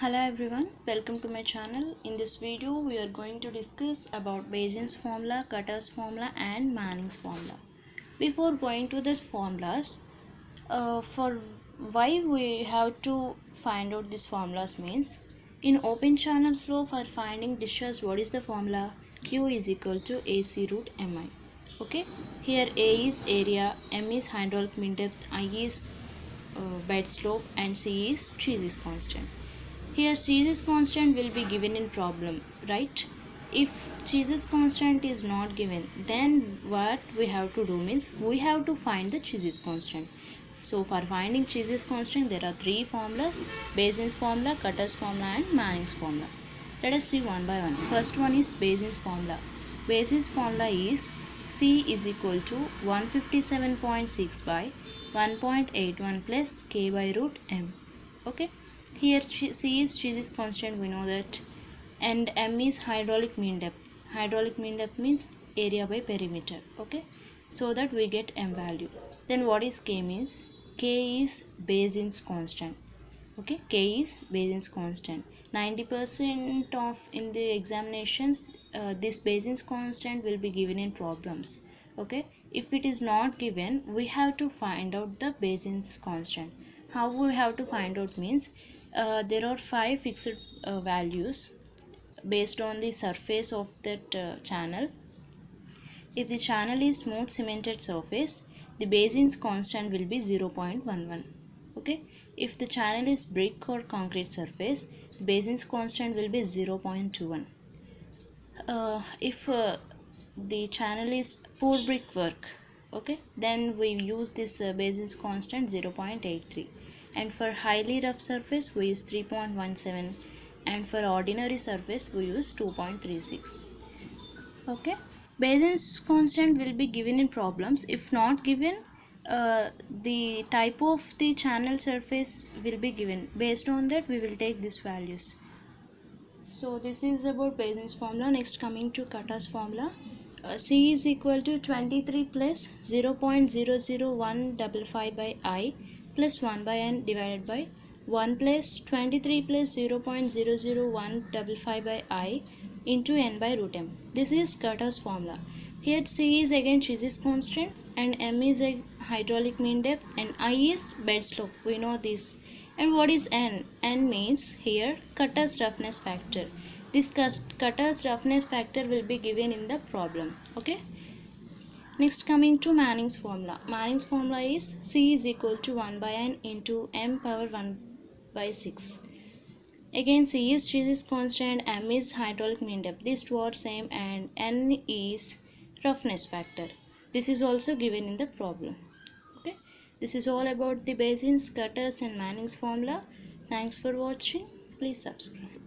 Hello everyone, welcome to my channel. In this video, we are going to discuss about Bazin's formula, Kutter's formula and Manning's formula. Before going to the formulas, uh, for why we have to find out these formulas means in open channel flow for finding discharge, what is the formula? Q is equal to AC root MI. Okay, here A is area, M is hydraulic mean depth, I is uh, bed slope and C is Chezy's constant here Chezy's constant will be given in problem right? If Chezy's constant is not given then what we have to do means we have to find the Chezy's constant. So for finding Chezy's constant there are three formulas Bazin's formula Kutter's formula and Manning's formula. Let us see one by one. First one is Bazin's formula. Bazin's formula is C is equal to 157.6 by 1.81 plus K by root M. Okay here C is Chezy's constant we know that. And M is hydraulic mean depth. Hydraulic mean depth means area by perimeter okay? So that we get M value. Then what is K means? K is Bazin's constant okay? K is Bazin's constant. 90% of in the examinations uh, this Bazin's constant will be given in problems okay? If it is not given we have to find out the Bazin's constant how we have to find out means uh, there are five fixed uh, values based on the surface of that uh, channel. If the channel is smooth cemented surface the Bazin's constant will be 0.11 okay? If the channel is brick or concrete surface the Bazin's constant will be 0.21 uh, if uh, the channel is poor brick work okay? Then we use this uh, Bazin's constant 0.83 and for highly rough surface we use 3.17 and for ordinary surface we use 2.36 okay? Bazin's constant will be given in problems. If not given uh, the type of the channel surface will be given. Based on that we will take these values. So this is about Bazin's formula. Next coming to Kutter's formula uh, C is equal to 23 plus 0.00155 by I plus 1 by n divided by 1 plus 23 plus 0.00155 by i into n by root m. This is Kutter's formula. Here c is again Chezy's constant and m is a hydraulic mean depth and i is bed slope. We know this. And what is n? n means here Kutter's roughness factor. This Kutter's roughness factor will be given in the problem. Okay. Next coming to Manning's formula. Manning's formula is C is equal to 1 by n into m power 1 by 6. Again C is Chezy's constant, m is hydraulic mean depth. These two are same and n is roughness factor. This is also given in the problem. Okay. This is all about the Bazin's, Kutter's and Manning's formula. Thanks for watching. Please subscribe.